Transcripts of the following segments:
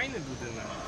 файний будинок.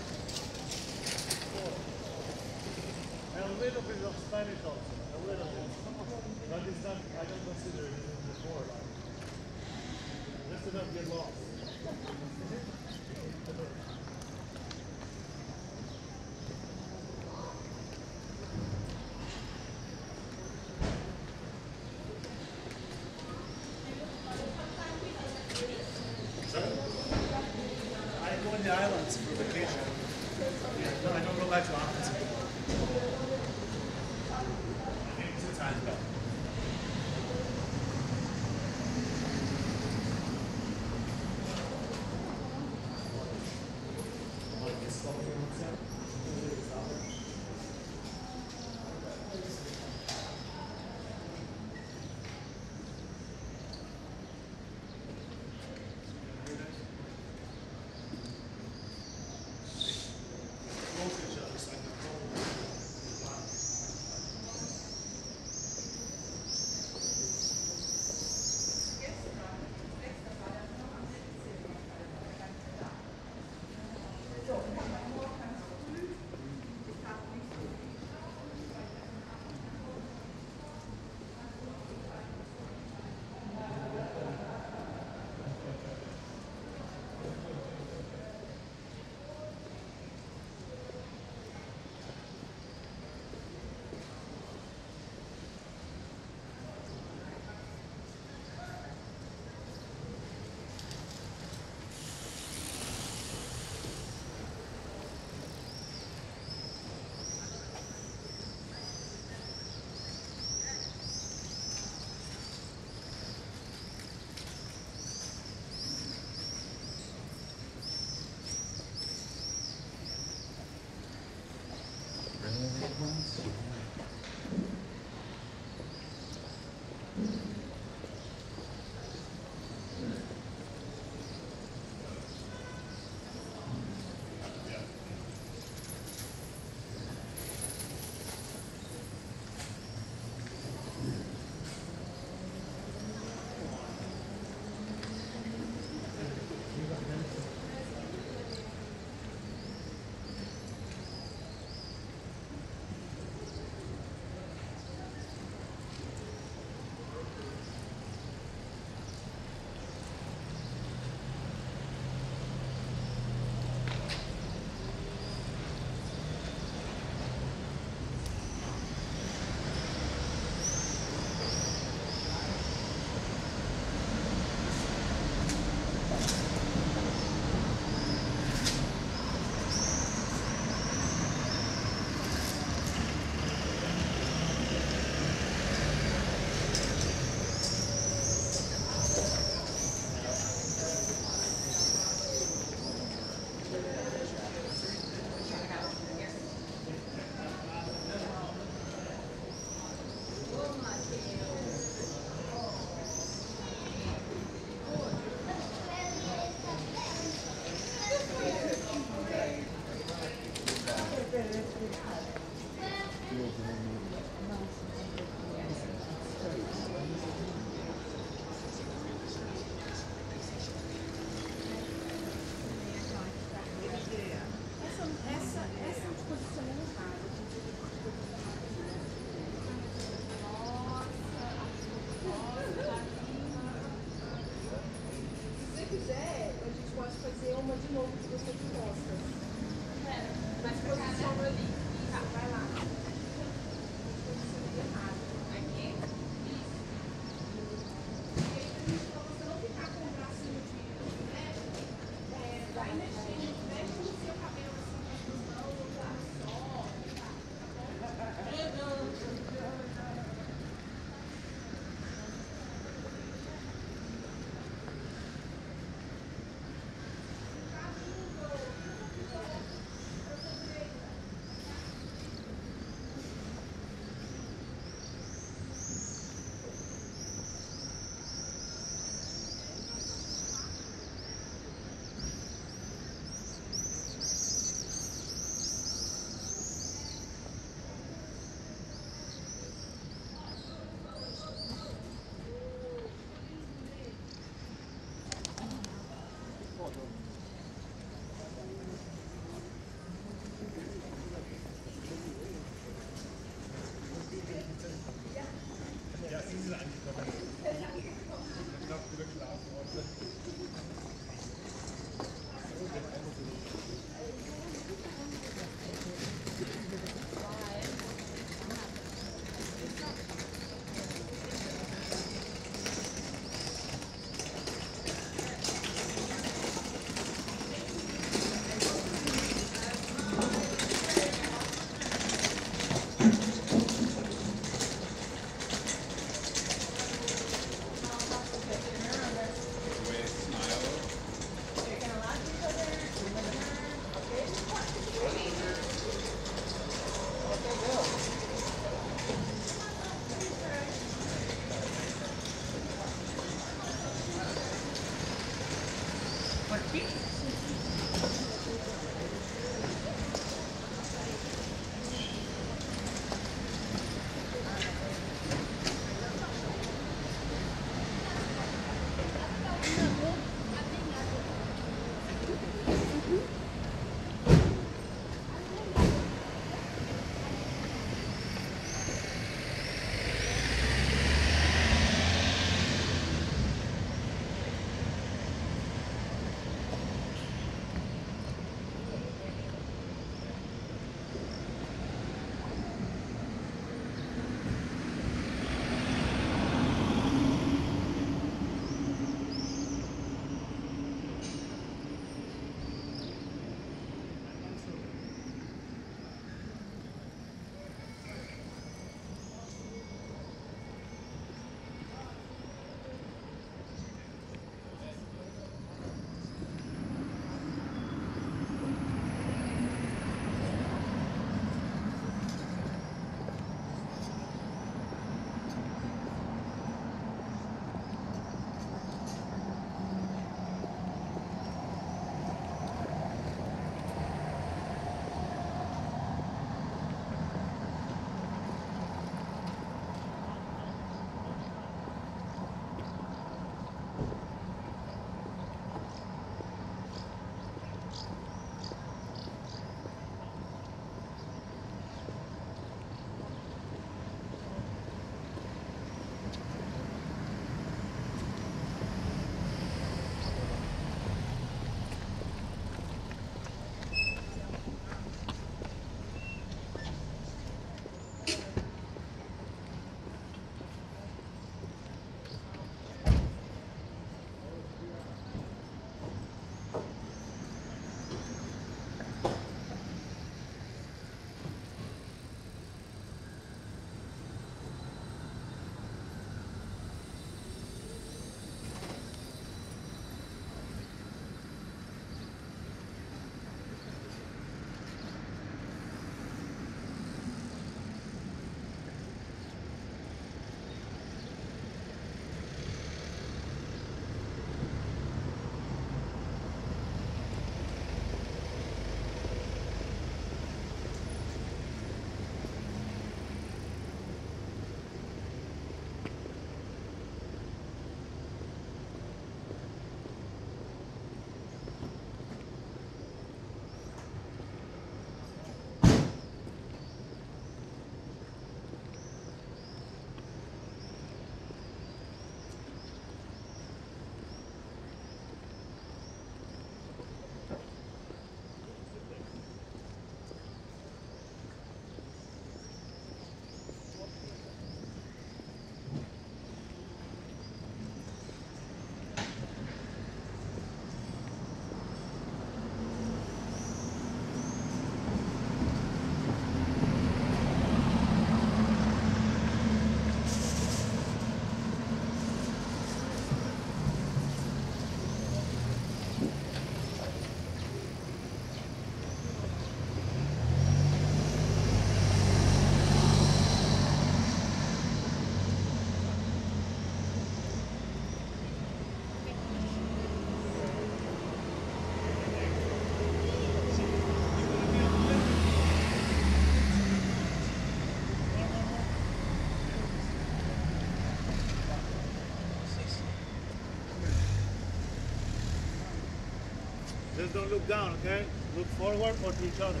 Don't look down, okay? Look forward or to each other.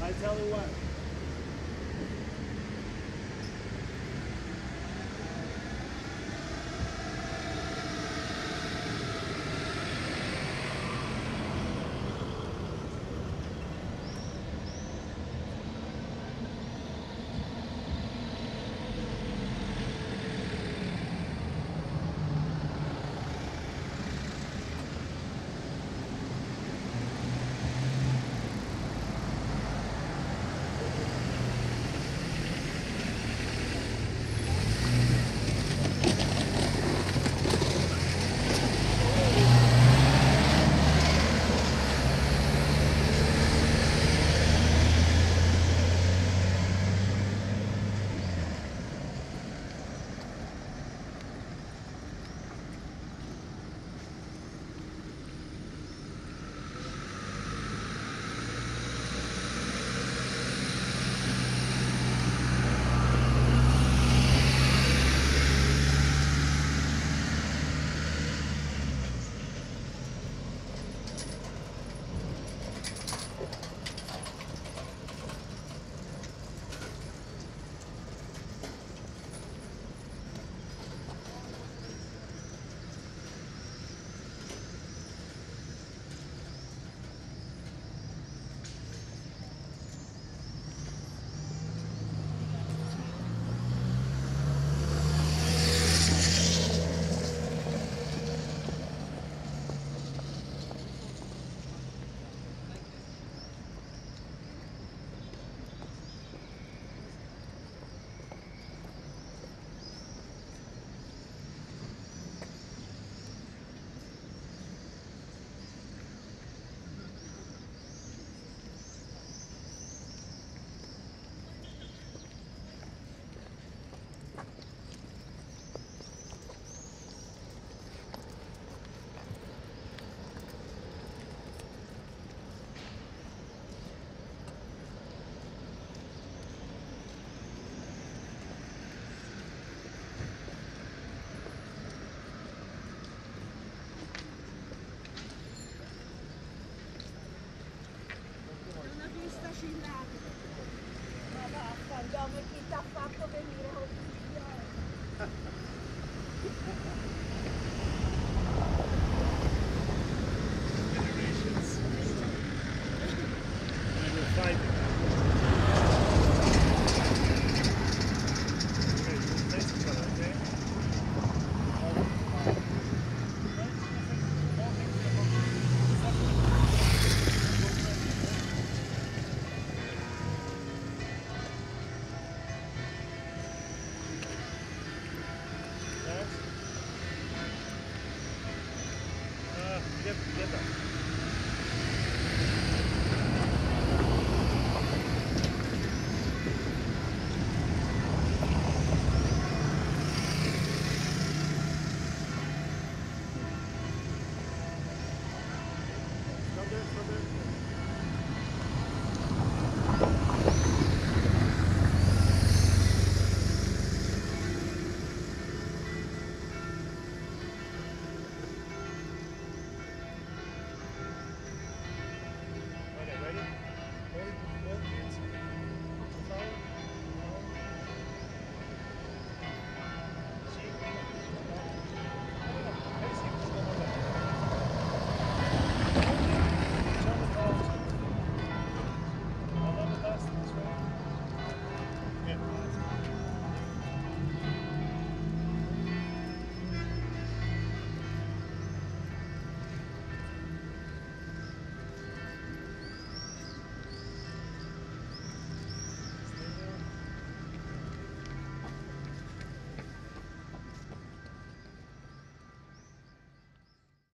I tell you when.